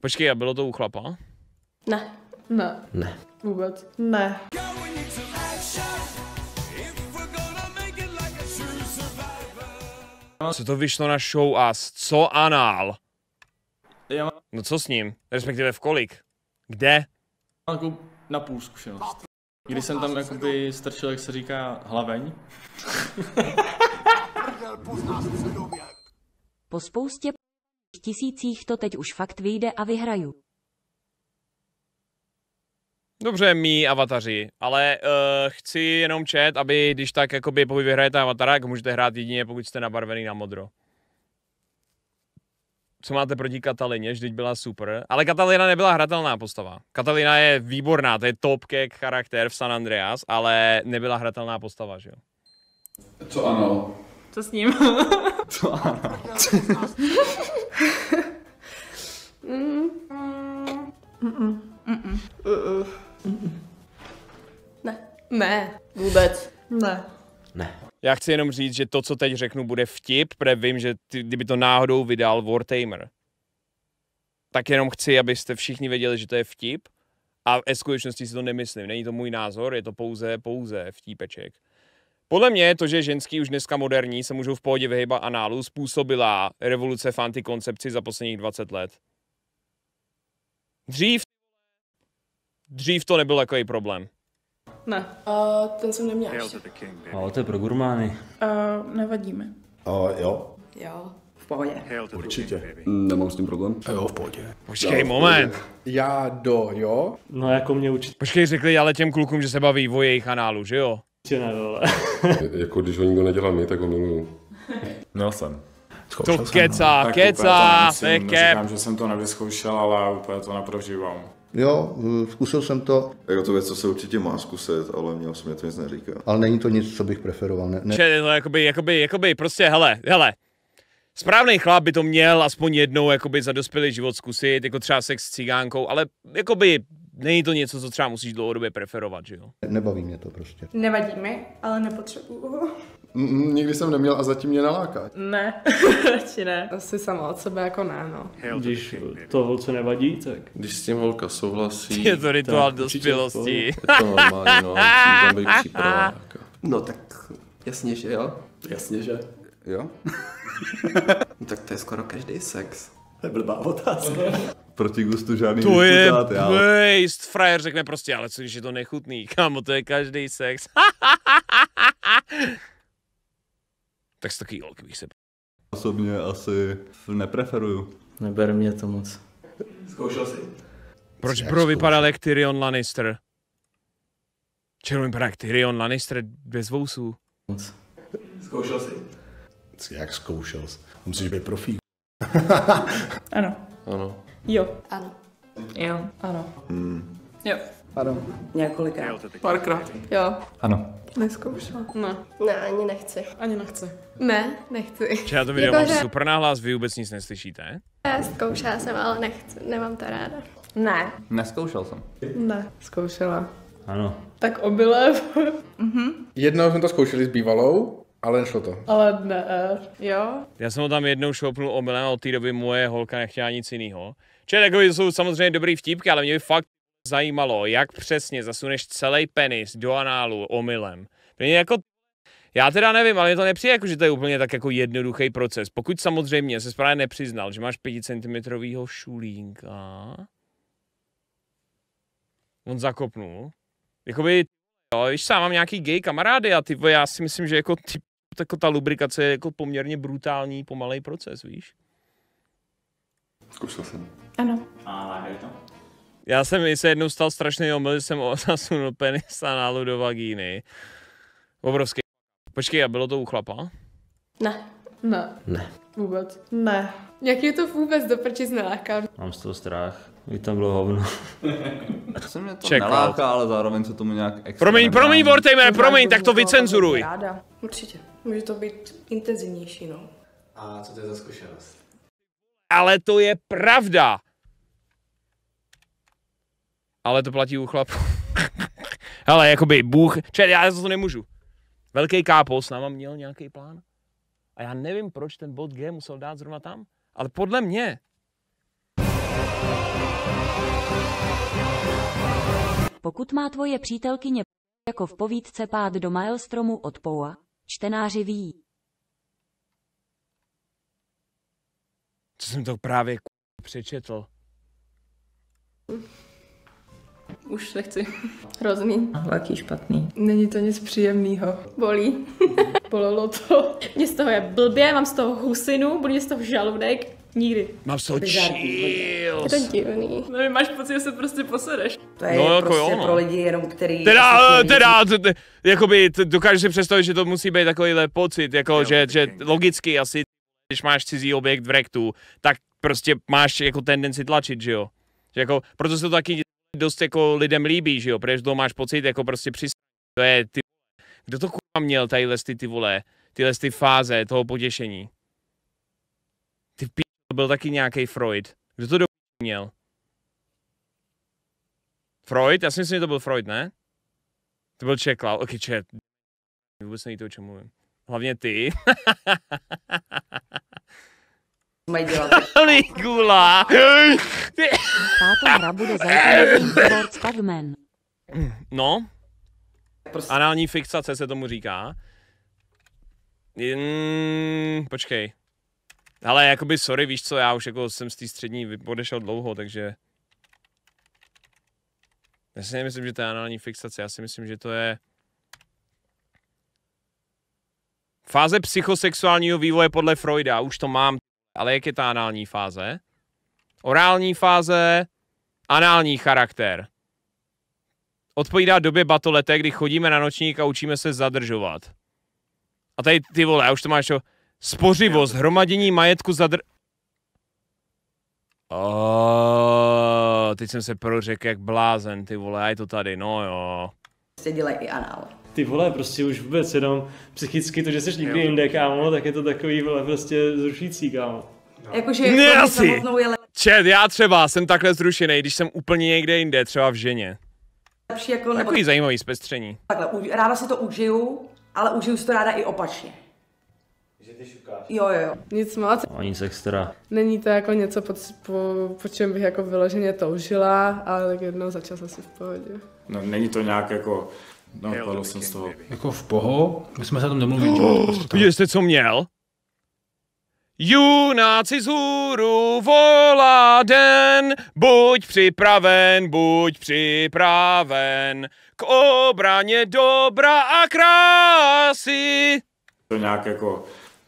Počkej, a bylo to u chlapa? Ne. Ne. Ne. Vůbec. Ne. Co to vyšlo na show Us? Co anál? Já mám No co s ním? Respektive v kolik? Kde? takovou na půl zkušenost. Když jsem tam jakoby strčil, jak se říká, hlaveň, Po spoustě tisících to teď už fakt vyjde a vyhraju. Dobře, mý avataři, ale uh, chci jenom chat, aby když tak jakoby pokud vyhrajete avatara, jak můžete hrát jedině, pokud jste nabarvený na modro. Co máte proti Katalině, že teď byla super, ale Katalina nebyla hratelná postava. Katalina je výborná, to je top cake charakter v San Andreas, ale nebyla hratelná postava, že jo? Co ano? Co s ním? to ano. Ne. Ne. Vůbec. ne. Ne. Já chci jenom říct, že to, co teď řeknu, bude vtip, protože vím, že ty, kdyby to náhodou vydal Wartamer, tak jenom chci, abyste všichni věděli, že to je vtip a ve skutečnosti si to nemyslím. Není to můj názor, je to pouze, pouze vtípeček. Podle mě to, že ženský už dneska moderní se můžou v pohodě vyhýbat análu, způsobila revoluce v antikoncepci za posledních 20 let. Dřív, dřív to nebyl takový problém. Ne. Uh, ten jsem neměla ještě. Ale to je pro gurmány. Uh, nevadíme. A jo, Jo. V pohodě. určitě. Nemám s tím problém. A jo, v pohodě. Počkej, moment. Já do, jo? No jako mě určitě Počkej, řekli ale těm klukům, že se baví o jejich análu, že jo? Ne, vole. jako když ho nikdo nedělá my, tak ho miluju. Měl jsem. To kecá, Tak kecá, to je. Říkám, že jsem to nevyzkoušel, ale úplně to neprožívám. Jo, zkusil jsem to, Jako to věc, co se určitě má zkusit, ale mě osobně to nic neříká. ale není to nic, co bych preferoval. Ne, ne. Je to jakoby, jakoby, jakoby, prostě, hele, hele. Správný chlap by to měl aspoň jednou jakoby za dospělý život zkusit, jako třeba sex s cigánkou, ale jakoby není to něco, co třeba musíš dlouhodobě preferovat, že jo? Nebaví mě to prostě. Nevadí mi, ale nepotřebuju ho. Mm, nikdy jsem neměl a zatím mě naláká. Ne. Radši ne. Asi sama od sebe jako ne, no. Když to holce nevadí, tak Když s tím holka souhlasí, Je to rituál dospělosti. je to normální, no, tam být. No tak jasně, že jo. Jasně, že. Jo? No, tak to je skoro každý sex. To je blbá otázka. Proti gustu žádný To je bejst. Frajer řekne prostě, ale co když je to nechutný, kámo, to je každý sex. tak z takový holky bych se... Osobně asi nepreferuju. neber mě to moc. Zkoušel jsi? Proč bro vypadal jak Tyrion Lannister? Čemu vypadá jak Tyrion Lannister bez vousů? moc. Zkoušel jsi? Jak zkoušel jsi? Musíš být profík. Ano. Ano. Jo. Ano. Jo. Ano. Jo. Ano. Několikrát. Párkrát. Jo. Ano. Neskoušela. Ne. Ne, ani nechci. Ani nechci. Ne, nechci. Či já to video Jako, mám že- super nahlas, vy vůbec nic neslyšíte? Já zkoušela jsem, ale nechci. Nemám to ráda. Ne. Neskoušel jsem. Ne. Zkoušela. Ano. Tak obyle. Jednou jsme to zkoušeli s bývalou, ale nešlo to. ale ne. Jo. Já jsem ho tam jednou šoupnul omylem a od té doby moje holka nechtěla nic jiného. Čiže takový jsou samozřejmě dobrý vtípky, ale mě by fakt zajímalo, jak přesně zasuneš celý penis do análu omylem. Mě jako, já teda nevím, ale mě to nepřijde jako, že to je úplně tak jako jednoduchý proces. Pokud samozřejmě se správně nepřiznal, že máš 5 cm šulínka, on zakopnul, jakoby, jo, víš, sám mám nějaký gay kamarády a ty, já si myslím, že jako ty jako ta lubrikace je jako poměrně brutální, pomalej proces, víš? Zkoušel jsem. Ano. Já jsem mi se jednou stal strašný omyl, že jsem zasunul penis análu do vagíny. Obrovský. Počkej, a bylo to u chlapa? Ne. Ne. Ne. Vůbec. Ne. Jak je to vůbec do prčic neláká? Mám z toho strach. By tam bylo hovno. Se mě to Check out. neláká, ale zároveň se tomu nějak extra Promiň, promiň, Wartamer, promiň, tak to vycenzuruj. Ráda. Určitě. Může to být intenzivnější, no. A co to je za zkušenost? Ale to je pravda ale to platí u chlapů. Hele, jakoby Bůh, čet, já to nemůžu. Velký kápo s náma měl nějaký plán. A já nevím, proč ten bod G musel dát zrovna tam, ale podle mě. Pokud má tvoje přítelkyně jako v povídce pád do maelstromu od Poua, čtenáři ví. Co jsem to právě přečetl? Už nechci. Hrozný. Velký špatný. Není to nic příjemného. Bolí. Bolelo to. Mě z toho je blbě, mám z toho husinu, budu mě z toho žaludek. Nikdy. Mám z toho chills. Je to divný. No, máš pocit, že se prostě posedeš. To je No, jako prostě jo, no. pro lidi jenom, který... Teda, teda, t- t- jakoby, dokážu si představit, že to musí být takovýhle pocit, jako, že, že logicky asi, když máš cizí objekt v rektu, tak prostě máš jako tendenci tlačit, že jo. Že jako, proto se to taky dost jako lidem líbí, že jo, protože to máš pocit jako prostě při... To je ty Kdo to kurva měl tadyhle ty, ty vole, tyhle ty fáze toho potěšení? Ty p... to byl taky nějaký Freud. Kdo to do měl? Freud? Já si myslím, že to byl Freud, ne? To byl Čekla. Ok, čet. Vůbec neví to, o čem mluvím. Hlavně ty. mají dělat. Ligula. Táto hra bude Sports Pavman. No, Prostě anální fixace se tomu říká. Mm, počkej. Ale jakoby sorry, víš co, já už jako jsem z té střední odešel dlouho, takže... Já si nemyslím, že to je anální fixace, já si myslím, že to je... Fáze psychosexuálního vývoje podle Freuda, už to mám, ale jak je ta anální fáze? Orální fáze, anální charakter. Odpovídá době batolete, kdy chodíme na nočník a učíme se zadržovat. A tady ty vole, a už to máš to. Spořivost, hromadění majetku zadr... Oh, teď jsem se prořekl jak blázen, ty vole, a je to tady, no jo. prostě dělají i anál. Ty vole, prostě už vůbec jenom psychicky to, že jsi někdy jinde, kámo, tak je to takový, vole, prostě zrušící, kámo. Jakože Ne, asi. samotnou je Čet, já třeba jsem takhle zrušený, když jsem úplně někde jinde, třeba v ženě. lepší jako nebo Takový zajímavý zpestření. takhle. Ráda si to užiju, ale užiju si to ráda i opačně. Že ty šukáš. Jo, jo, jo. Nic moc. A nic extra. Není to jako něco, po, po, po čem bych jako vyloženě toužila, ale tak jednou za čas asi v pohodě. No, není to nějak jako... No, odpadl jsem z toho. Jako v poho, my jsme se tom domluvili, že jo, prostě Viděli jste, co měl? Junáci z hůru volá den, buď připraven, buď připraven k obraně dobra a krásy. To nějak jako...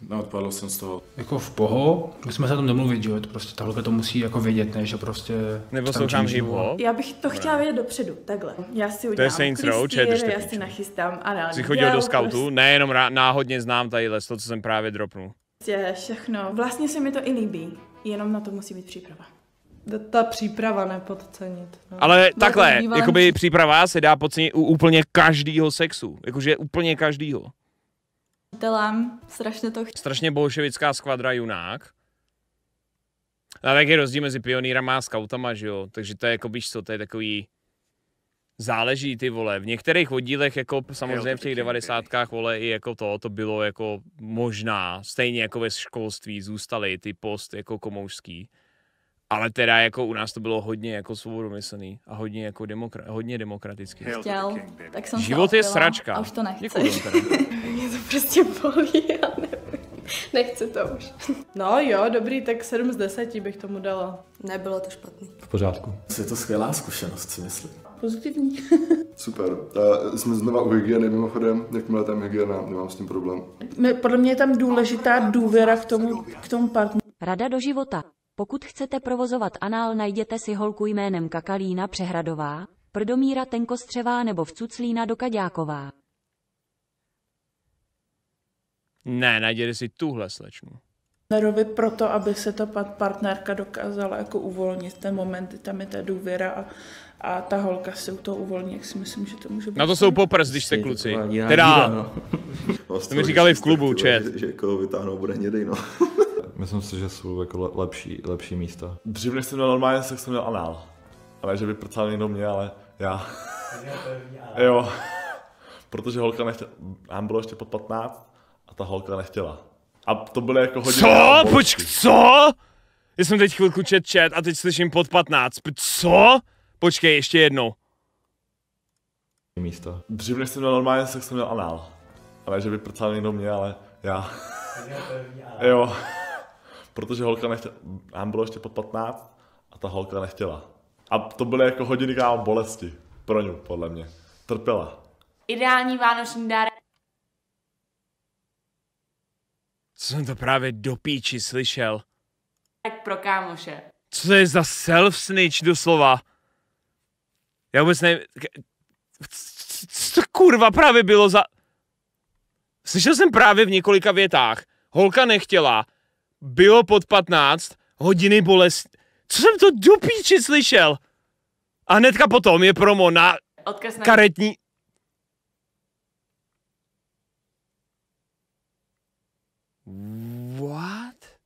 No, odpadl jsem z toho. Jako v poho, my jsme se tom domluvit, že jo, to prostě ta holka to musí jako vědět, ne, že prostě... Nebo tam slouchám číží, hip-hop. Já bych to chtěla vědět dopředu, takhle. Já si je udělám Saints Row, klistýr, čet, držte já si nachystám anální Jsi chodil do scoutu? Nejenom rá- náhodně znám tady to, co jsem právě dropnul. Prostě všechno. Vlastně se mi to i líbí, jenom na to musí být příprava. Ta, příprava nepodcenit. No. Ale No, takhle, to jakoby příprava se dá podcenit u úplně každýho sexu. Jakože úplně každýho. Dělám, strašně to chci. strašně bolševická skvadra junák. A tak je rozdíl mezi pionýrama a skautama, že jo? Takže to je jako, víš co, to je takový... Záleží ty vole. V některých oddílech, jako samozřejmě v těch devadesátkách, vole, i jako to, to bylo jako možná, stejně jako ve školství zůstaly ty post jako komoušský. Ale teda jako u nás to bylo hodně jako svobodomyslný a hodně jako demokra- hodně demokratický. Chtěl, tak jsem se Život je sračka. A už to nechci. Děkuju. Mě to prostě bolí a nevím. Nechci to už. no jo, dobrý, tak 7 z 10 bych tomu dala. Nebylo to špatný. V pořádku. Je to skvělá zkušenost, si myslím. Pozitivní. Super. A jsme znova u hygieny mimochodem, jakmile tam hygiena, nemám s tím problém. Podle mě je tam důležitá důvěra k tomu, k tomu partneru. Rada do života. Pokud chcete provozovat anál, najděte si holku jménem Kakalína Přehradová, Prdomíra Tenkostřevá nebo Vcuclína Dokaďáková. Ne, najděte si tuhle slečnu. partnerovi proto, aby se ta pa- partnerka dokázala jako uvolnit ten moment, kdy tam je ta důvěra a, a ta holka se u toho uvolní, jak si myslím, že to může být. Na to jsou poprs, když jste kluci. taková jiná Teda, no. to mi říkali v klubu, čet. Že, že jako vytáhnou bude hnědej, no. Myslím si, že jsou jako le- lepší, lepší místa. Dřív než jsem měl normálně sex, jsem měl anál. Ale že by prcal někdo mě, ale já. jo. Protože holka nechtěla, nám bylo ještě pod 15 a ta holka nechtěla. A to bylo jako hodně... Co? Počk, co? Já jsem teď chvilku čet chat a teď slyším pod 15. P- Co? Počkej, ještě jednou. místo. Dřív než jsem měl normálně sex, jsem měl anál. Ale že by prcal někdo mě, ale já. jo. Protože holka nechtěla, nám bylo ještě pod 15 a ta holka nechtěla. A to byly jako hodiny kámo bolesti. Pro ňu, podle mě. Trpěla. Ideální vánoční dárek Co jsem to právě do píči slyšel? pro kámoše. Co to je za self-snitch doslova? Já vůbec nevím... Co to kurva právě bylo za... Slyšel jsem právě v několika větách. Holka nechtěla. Bylo pod 15. Hodiny bolest. Co jsem to do píči slyšel? A hnedka potom je promo na Odkaz na... karetní... What?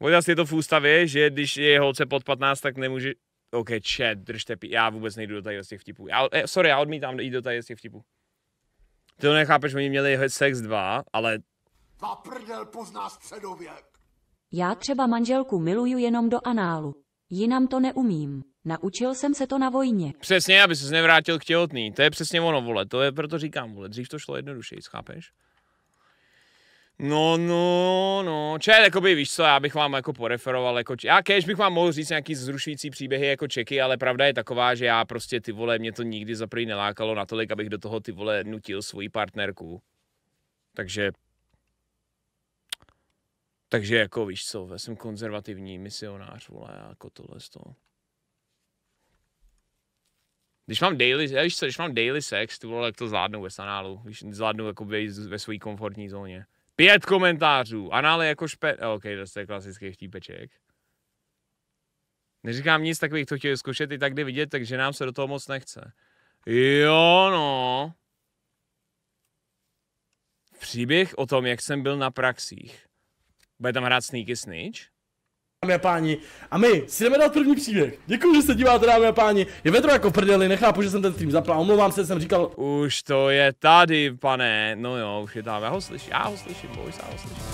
Možná je to v ústavě, že když je holce pod 15, tak nemůže... OK, chat, držte pi... Já vůbec nejdu do tady z těch vtipů. Já, eh, sorry, já odmítám jít do tady z těch vtipů. Ty to nechápeš, oni měli sex 2, ale Za prdel pozná středověk. Já třeba manželku miluju jenom do análu. Jinam to neumím. Naučil jsem se to na vojně. přesně, aby ses nevrátil k těhotný. To je přesně ono, vole. To je proto říkám, vole. Dřív to šlo jednodušeji, chápeš? No, no, no. Čet, jakoby, víš co, já bych vám jako poreferoval, jako, já kež bych vám mohl říct nějaký zrušující příběhy jako čeky, ale pravda je taková, že já prostě ty vole, mě to nikdy za prvý nelákalo natolik, abych do toho ty vole nutil svoji partnerku. Takže takže jako víš co, já jsem konzervativní misionář, vole, jako tohle z toho. Když mám daily, já víš co, když mám daily sex, ty vole, to zvládnu ve sanálu, víš, zvládnu jako ve, své komfortní zóně. Pět komentářů, anál je jako špe... OK, to je klasický vtípeček. Neříkám nic, tak bych to chtěl zkoušet i tak, kdy vidět, takže nám se do toho moc nechce. Jo, no. Příběh o tom, jak jsem byl na praxích. Bude tam hrát Sneaky Snitch? Dámy a páni, a my si jdeme dát první příběh. Děkuji, že se díváte, dámy a páni. Je vetro jako prdeli, nechápu, že jsem ten stream zapl. Omlouvám se, jsem říkal. Už to je tady, pane. No jo, už je tam. Já ho slyším, já ho slyším, boys, já ho slyším.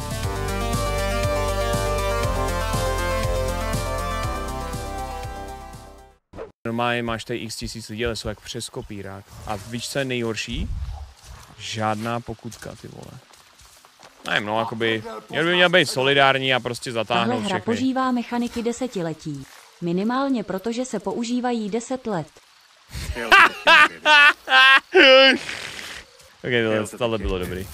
Normálně máš tady x tisíc lidí, ale jsou jak přes kopírák. A víš, co je nejhorší? Žádná pokutka, ty vole. Nevím, no, jakoby, měl by měl být solidární a prostě Tahle zatáhnout hra všechny. požívá mechaniky desetiletí. Minimálně protože se používají 10 let. Ok, tohle, tohle bylo dobrý.